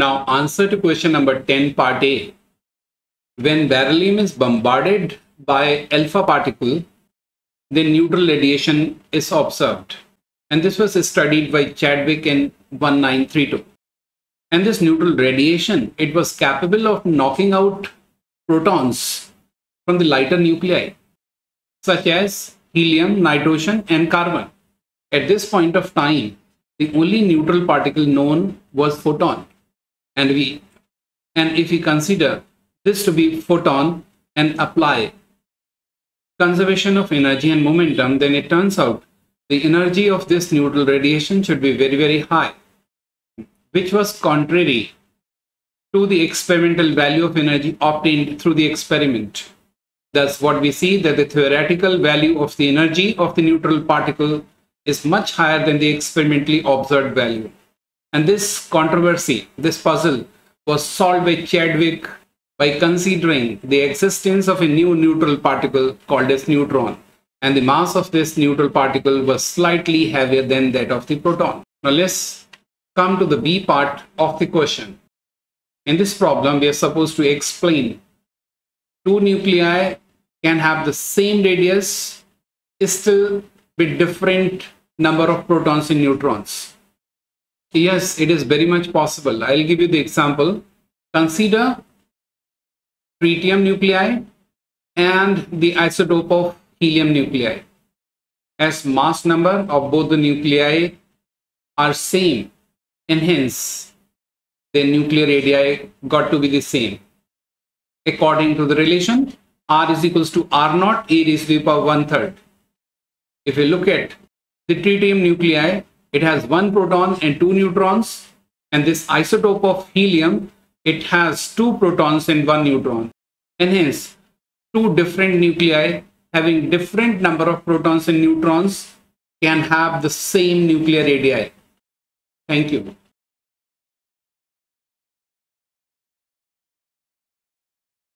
Now answer to question number 10 part A. When beryllium is bombarded by alpha particle, then neutral radiation is observed. And this was studied by Chadwick in 1932. And this neutral radiation, it was capable of knocking out protons from the lighter nuclei, such as helium, nitrogen, and carbon. At this point of time, the only neutral particle known was photon. And we and if we consider this to be photon and apply conservation of energy and momentum, then it turns out the energy of this neutral radiation should be very, very high, which was contrary to the experimental value of energy obtained through the experiment. Thus, what we see that the theoretical value of the energy of the neutral particle is much higher than the experimentally observed value. And this controversy, this puzzle, was solved by Chadwick by considering the existence of a new neutral particle called as neutron. And the mass of this neutral particle was slightly heavier than that of the proton. Now let's come to the B part of the question. In this problem, we are supposed to explain two nuclei can have the same radius, still with different number of protons and neutrons. Yes, it is very much possible. I'll give you the example. Consider tritium nuclei and the isotope of helium nuclei. As mass number of both the nuclei are same and hence the nuclear radii got to be the same. According to the relation, R is equals to R naught A raised to the power one third. If you look at the tritium nuclei, it has one proton and two neutrons. And this isotope of helium, it has two protons and one neutron. And hence, two different nuclei having different number of protons and neutrons can have the same nuclear radii. Thank you.